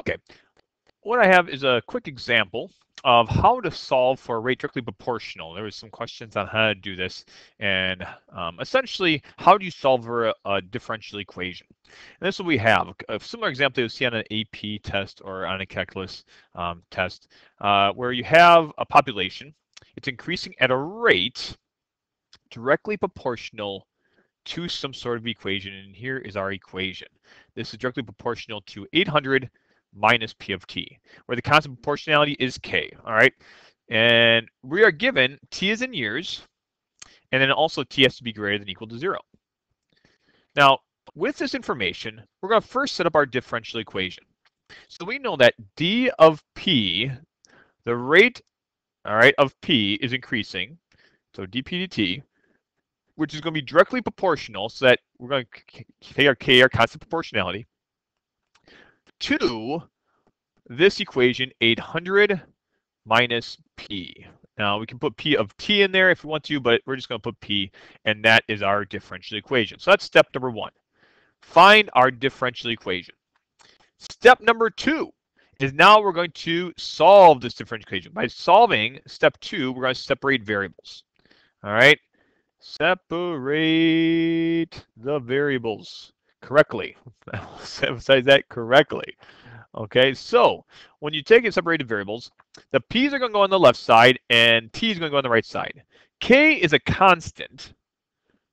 Okay, what I have is a quick example of how to solve for a rate directly proportional. There was some questions on how to do this and um, essentially how do you solve for a, a, differential equation. And this is what we have. A similar example you see on an AP test or on a calculus um, test uh, where you have a population. It's increasing at a rate directly proportional to some sort of equation. And here is our equation. This is directly proportional to 800 minus P of T, where the constant proportionality is K, all right? And we are given T is in years, and then also T has to be greater than equal to zero. Now, with this information, we're going to first set up our differential equation. So we know that D of P, the rate, all right, of P is increasing, so dP dt, which is going to be directly proportional, so that we're going to take our K, our constant proportionality, to this equation 800 minus p. Now we can put p of t in there if we want to, but we're just going to put p, and that is our differential equation. So that's step number one. Find our differential equation. Step number two is now we're going to solve this differential equation. By solving step two, we're going to separate variables. All right, separate the variables correctly. I will emphasize that correctly. Okay, so when you take it separated variables, the p's are going to go on the left side and t is going to go on the right side. k is a constant.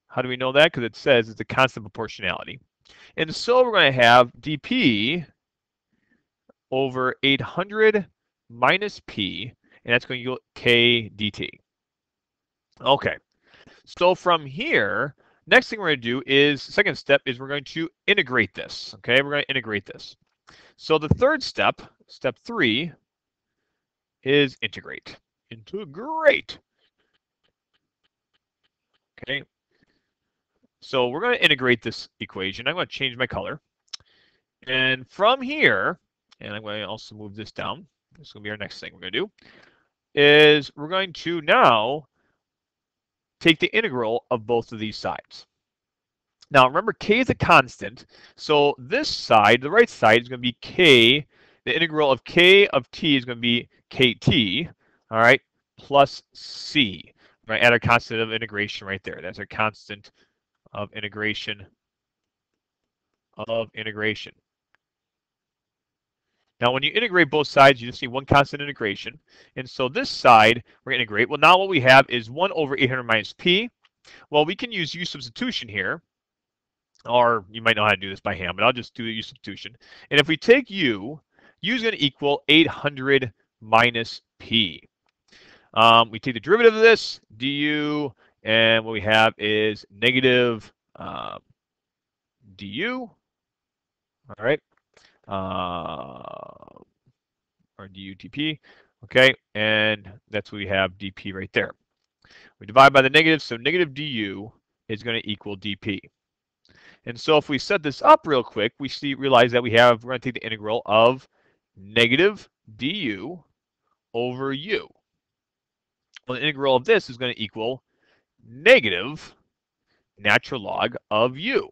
How do we know that? Because it says it's a constant proportionality. And so we're going to have dp over 800 minus p, and that's going to equal k dt. Okay, so from here, Next thing we're going to do is, second step is we're going to integrate this. Okay, we're going to integrate this. So the third step, step three, is integrate. Integrate. Okay. So we're going to integrate this equation. I'm going to change my color. And from here, and I'm going to also move this down. This is going to be our next thing we're going to do, is we're going to now take the integral of both of these sides. Now remember k is a constant, so this side, the right side, is going to be k, the integral of k of t is going to be kt, all right, plus c, right, at a constant of integration right there. That's our constant of integration of integration. Now, when you integrate both sides, you just need one constant integration. And so this side, we're going to integrate. Well, now what we have is 1 over 800 minus p. Well, we can use u substitution here. Or you might know how to do this by hand, but I'll just do u substitution. And if we take u, u is going to equal 800 minus p. Um, we take the derivative of this, du, and what we have is negative uh, du. All right uh, or dutp. Okay, and that's what we have dp right there. We divide by the negative, so negative du is going to equal dp. And so if we set this up real quick, we see realize that we have, we're going to take the integral of negative du over u. Well, the integral of this is going to equal negative natural log of u.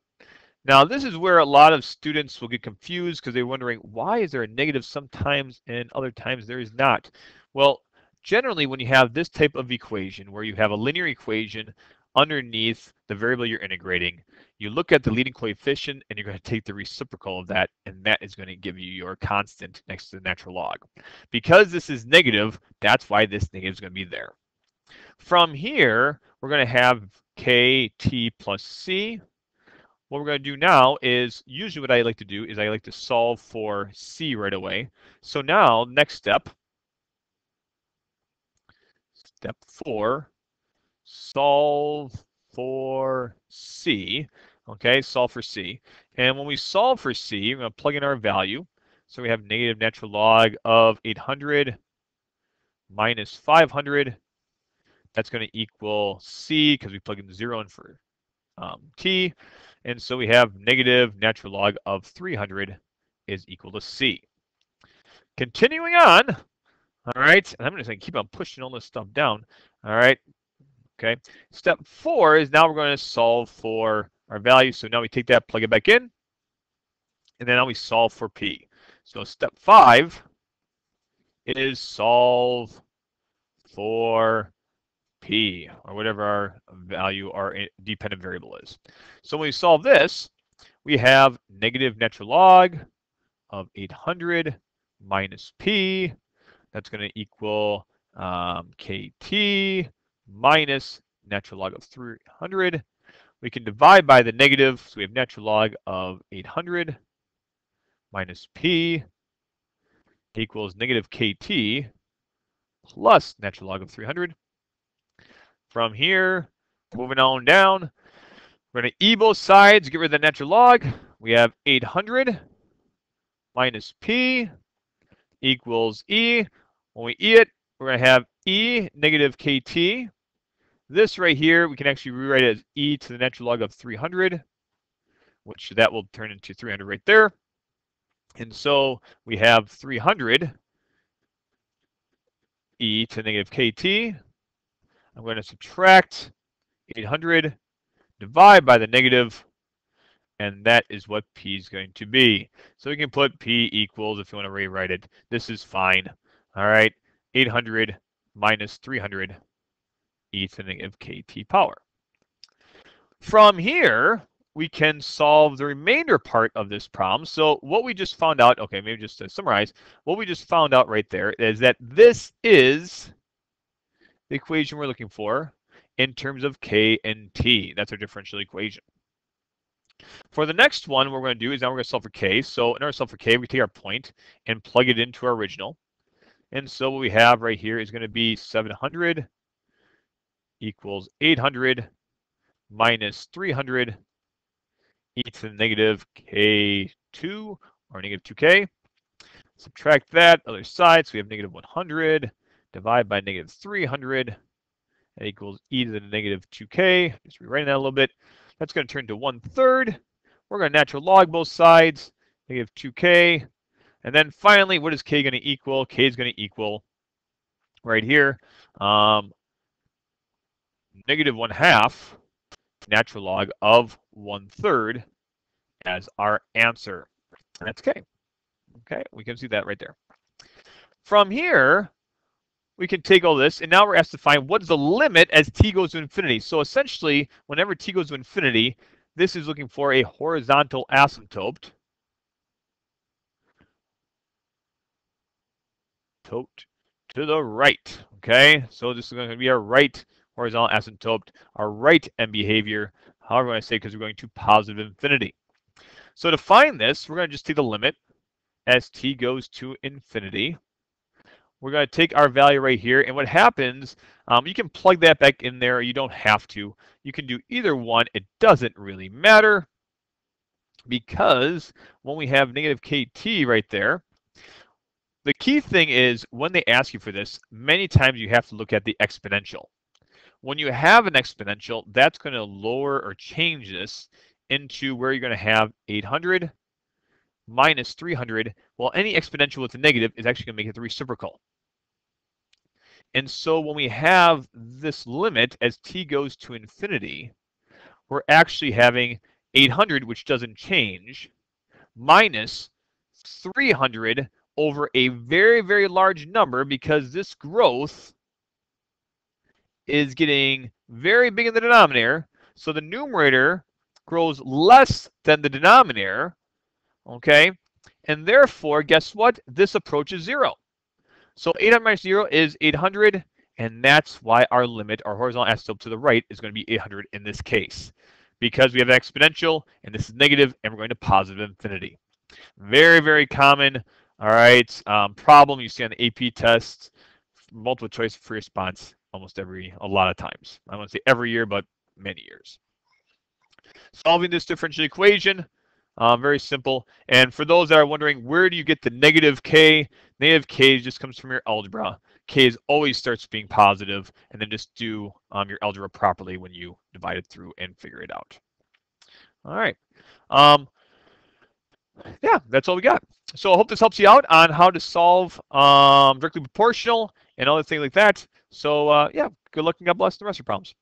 Now, this is where a lot of students will get confused because they're wondering, why is there a negative sometimes and other times there is not? Well, generally, when you have this type of equation where you have a linear equation underneath the variable you're integrating, you look at the leading coefficient and you're going to take the reciprocal of that, and that is going to give you your constant next to the natural log. Because this is negative, that's why this negative is going to be there. From here, we're going to have kt plus c what we're going to do now is usually what I like to do is I like to solve for C right away. So now next step, step four, solve for C. Okay, solve for C. And when we solve for C, we're going to plug in our value. So we have negative natural log of 800 minus 500. That's going to equal C because we plug in 0 in for um, T. And so we have negative natural log of 300 is equal to C. Continuing on, all right, and I'm going to keep on pushing all this stuff down, all right, okay. Step four is now we're going to solve for our value. So now we take that, plug it back in, and then now we solve for P. So step five is solve for p, or whatever our value, our dependent variable is. So when we solve this, we have negative natural log of 800 minus p. That's going to equal um, kt minus natural log of 300. We can divide by the negative, so we have natural log of 800 minus p equals negative kt plus natural log of 300. From here, moving on down, we're going to e both sides, get rid of the natural log. We have 800 minus p equals e. When we e it, we're going to have e negative kt. This right here, we can actually rewrite it as e to the natural log of 300, which that will turn into 300 right there. And so we have 300 e to negative kt. I'm going to subtract 800, divide by the negative, and that is what p is going to be. So we can put p equals, if you want to rewrite it, this is fine. All right, 800 minus 300 e to the negative kt power. From here, we can solve the remainder part of this problem. So what we just found out, okay, maybe just to summarize, what we just found out right there is that this is the equation we're looking for in terms of k and t. That's our differential equation. For the next one, what we're going to do is now we're going to solve for k. So in order to solve for k, we take our point and plug it into our original. And so what we have right here is going to be 700 equals 800 minus 300 e to the negative k2 or negative 2k. Subtract that, other side, so we have negative 100, divide by negative 300, that equals e to the negative 2k. Just rewriting that a little bit. That's going to turn to 1 third. We're going to natural log both sides, negative 2k. And then finally, what is k going to equal? k is going to equal right here, um, negative 1 half natural log of 1 third as our answer. And that's k. Okay, we can see that right there. From here, we can take all this, and now we're asked to find what is the limit as t goes to infinity. So essentially, whenever t goes to infinity, this is looking for a horizontal asymptote. Tote to the right. Okay, so this is going to be our right horizontal asymptote, our right end behavior. However, I say because we're going to positive infinity. So to find this, we're going to just take the limit as t goes to infinity. We're going to take our value right here, and what happens, um, you can plug that back in there. You don't have to. You can do either one. It doesn't really matter because when we have negative kt right there, the key thing is when they ask you for this, many times you have to look at the exponential. When you have an exponential, that's going to lower or change this into where you're going to have 800 minus 300. Well, any exponential with a negative is actually going to make it the reciprocal. And so when we have this limit as t goes to infinity, we're actually having 800, which doesn't change, minus 300 over a very, very large number because this growth is getting very big in the denominator. So the numerator grows less than the denominator, okay? And therefore, guess what? This approaches zero. So 800 minus zero is 800, and that's why our limit, our horizontal asymptote to the right, is going to be 800 in this case. Because we have an exponential, and this is negative, and we're going to positive infinity. Very, very common, all right, um, problem you see on the AP tests, multiple choice free response almost every, a lot of times. I won't say every year, but many years. Solving this differential equation, um, very simple. And for those that are wondering, where do you get the negative k? Negative k just comes from your algebra. k is always starts being positive, and then just do um, your algebra properly when you divide it through and figure it out. All right. Um, yeah, that's all we got. So I hope this helps you out on how to solve um, directly proportional and other things like that. So uh, yeah, good luck and God bless the rest of your problems.